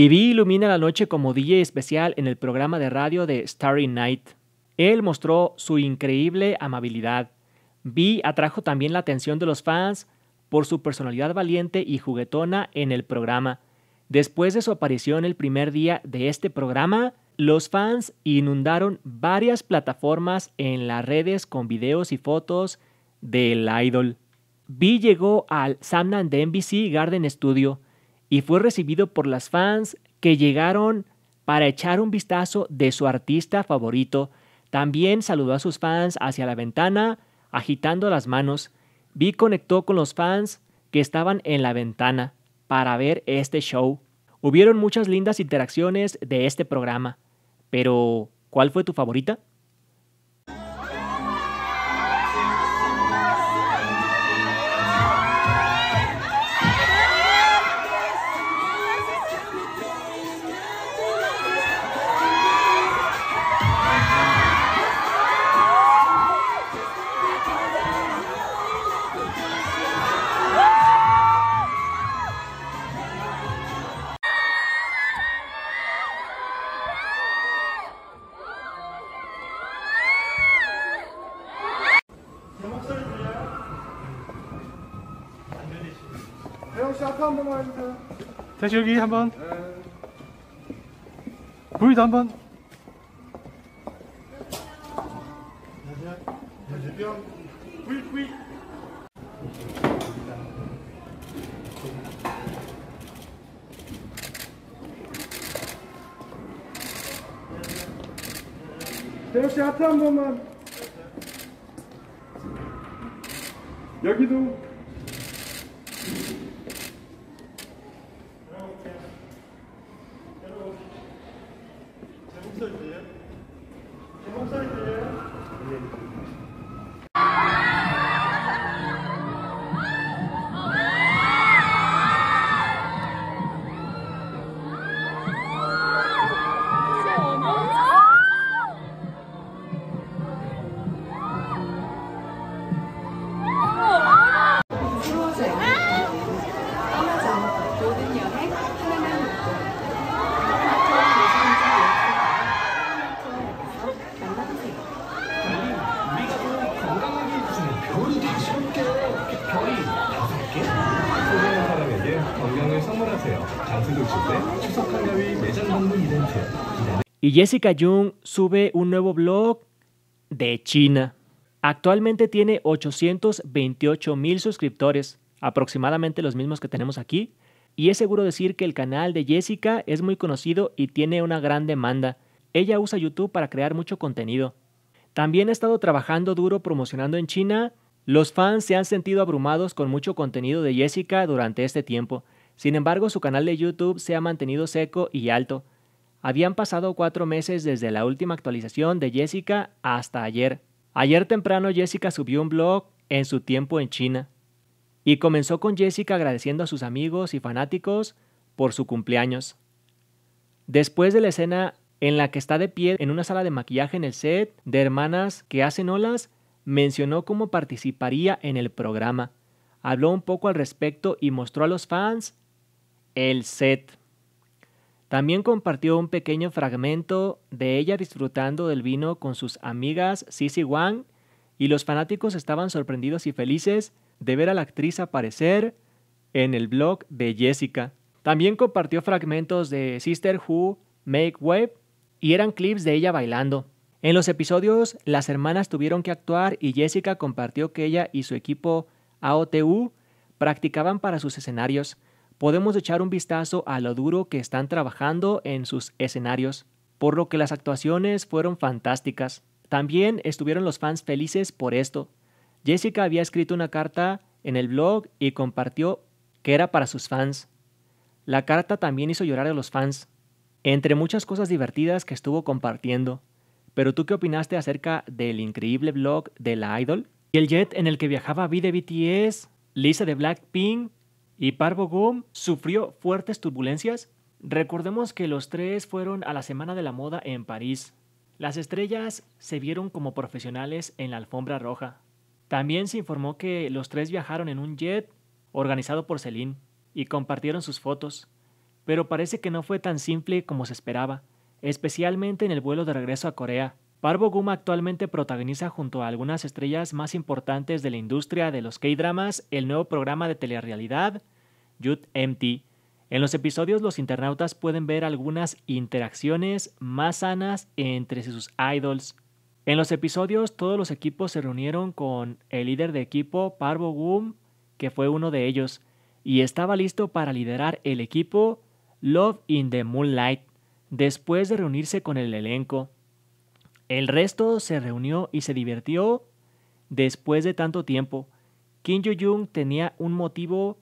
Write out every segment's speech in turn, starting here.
Y Vi ilumina la noche como DJ especial en el programa de radio de Starry Night. Él mostró su increíble amabilidad. Vi atrajo también la atención de los fans por su personalidad valiente y juguetona en el programa. Después de su aparición el primer día de este programa, los fans inundaron varias plataformas en las redes con videos y fotos del idol. Vi llegó al Samnan de NBC Garden Studio y fue recibido por las fans que llegaron para echar un vistazo de su artista favorito. También saludó a sus fans hacia la ventana, agitando las manos. Vi conectó con los fans que estaban en la ventana para ver este show. Hubieron muchas lindas interacciones de este programa, pero ¿cuál fue tu favorita? 그 목소리 들려요? 안 들리시죠? 대영 씨 앞에 한 번만 해주세요. 대시 여기 한 번. 네. 보이도 한 번. 대영 씨 앞에 한 번만. 여기도. Y Jessica Jung sube un nuevo blog de China. Actualmente tiene 828 mil suscriptores, aproximadamente los mismos que tenemos aquí, y es seguro decir que el canal de Jessica es muy conocido y tiene una gran demanda. Ella usa YouTube para crear mucho contenido. También ha estado trabajando duro promocionando en China. Los fans se han sentido abrumados con mucho contenido de Jessica durante este tiempo. Sin embargo, su canal de YouTube se ha mantenido seco y alto. Habían pasado cuatro meses desde la última actualización de Jessica hasta ayer. Ayer temprano Jessica subió un blog en su tiempo en China. Y comenzó con Jessica agradeciendo a sus amigos y fanáticos por su cumpleaños. Después de la escena en la que está de pie en una sala de maquillaje en el set de Hermanas que hacen olas, mencionó cómo participaría en el programa. Habló un poco al respecto y mostró a los fans el set. También compartió un pequeño fragmento de ella disfrutando del vino con sus amigas Sissy Wang y los fanáticos estaban sorprendidos y felices de ver a la actriz aparecer en el blog de Jessica. También compartió fragmentos de Sister Who, Make Wave y eran clips de ella bailando. En los episodios, las hermanas tuvieron que actuar y Jessica compartió que ella y su equipo AOTU practicaban para sus escenarios. Podemos echar un vistazo a lo duro que están trabajando en sus escenarios, por lo que las actuaciones fueron fantásticas. También estuvieron los fans felices por esto. Jessica había escrito una carta en el blog y compartió que era para sus fans. La carta también hizo llorar a los fans, entre muchas cosas divertidas que estuvo compartiendo. Pero tú qué opinaste acerca del increíble blog de la Idol? Y el jet en el que viajaba Vi de BTS, Lisa de Blackpink y Parvo Gum sufrió fuertes turbulencias. Recordemos que los tres fueron a la Semana de la Moda en París. Las estrellas se vieron como profesionales en la alfombra roja. También se informó que los tres viajaron en un jet organizado por Celine y compartieron sus fotos. pero parece que no fue tan simple como se esperaba, especialmente en el vuelo de regreso a Corea. Parvo Gum actualmente protagoniza junto a algunas estrellas más importantes de la industria de los K-dramas el nuevo programa de telerrealidad Youth MT. En los episodios los internautas pueden ver algunas interacciones más sanas entre sus idols. En los episodios todos los equipos se reunieron con el líder de equipo Parvo Gum, que fue uno de ellos, y estaba listo para liderar el equipo Love in the Moonlight después de reunirse con el elenco. El resto se reunió y se divirtió después de tanto tiempo. Kim Joo-jung tenía un motivo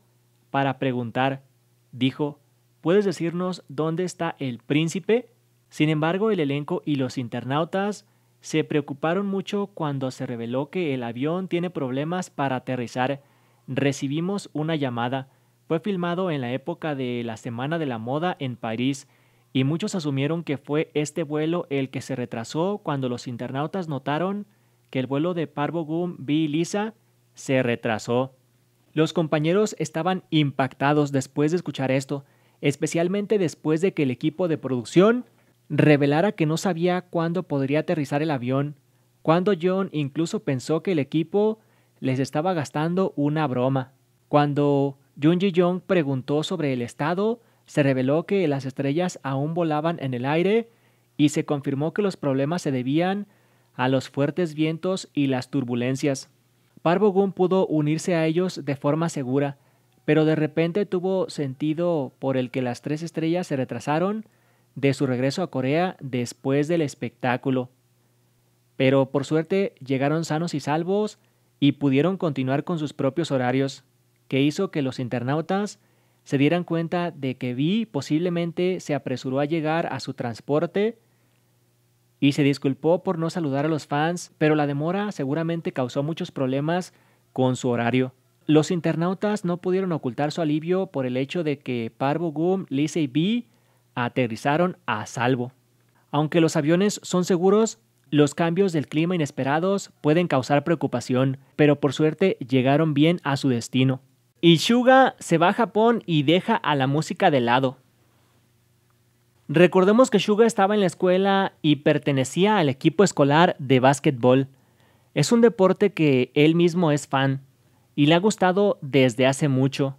para preguntar. Dijo, ¿puedes decirnos dónde está el príncipe? Sin embargo, el elenco y los internautas se preocuparon mucho cuando se reveló que el avión tiene problemas para aterrizar. Recibimos una llamada. Fue filmado en la época de la Semana de la Moda en París y muchos asumieron que fue este vuelo el que se retrasó cuando los internautas notaron que el vuelo de Parvo Gum B. Lisa se retrasó. Los compañeros estaban impactados después de escuchar esto, especialmente después de que el equipo de producción revelara que no sabía cuándo podría aterrizar el avión, cuando John incluso pensó que el equipo les estaba gastando una broma. Cuando Jun Ji Young preguntó sobre el estado se reveló que las estrellas aún volaban en el aire y se confirmó que los problemas se debían a los fuertes vientos y las turbulencias. Parvo Gum pudo unirse a ellos de forma segura, pero de repente tuvo sentido por el que las tres estrellas se retrasaron de su regreso a Corea después del espectáculo. Pero por suerte llegaron sanos y salvos y pudieron continuar con sus propios horarios, que hizo que los internautas se dieran cuenta de que Vi posiblemente se apresuró a llegar a su transporte y se disculpó por no saludar a los fans, pero la demora seguramente causó muchos problemas con su horario. Los internautas no pudieron ocultar su alivio por el hecho de que Parvo Gum, Lisa y Vi aterrizaron a salvo. Aunque los aviones son seguros, los cambios del clima inesperados pueden causar preocupación, pero por suerte llegaron bien a su destino. Y Suga se va a Japón y deja a la música de lado. Recordemos que Suga estaba en la escuela y pertenecía al equipo escolar de básquetbol. Es un deporte que él mismo es fan y le ha gustado desde hace mucho.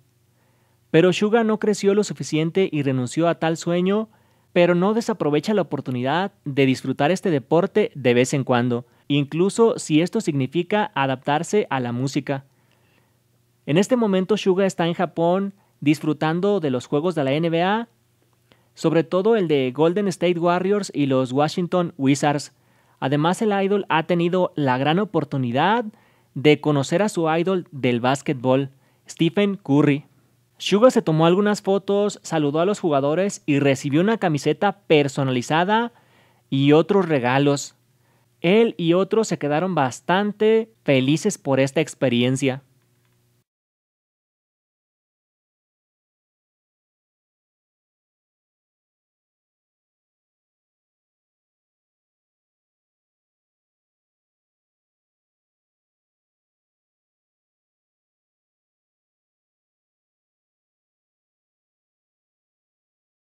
Pero Suga no creció lo suficiente y renunció a tal sueño, pero no desaprovecha la oportunidad de disfrutar este deporte de vez en cuando, incluso si esto significa adaptarse a la música. En este momento Suga está en Japón disfrutando de los juegos de la NBA, sobre todo el de Golden State Warriors y los Washington Wizards. Además el idol ha tenido la gran oportunidad de conocer a su idol del básquetbol, Stephen Curry. Suga se tomó algunas fotos, saludó a los jugadores y recibió una camiseta personalizada y otros regalos. Él y otros se quedaron bastante felices por esta experiencia.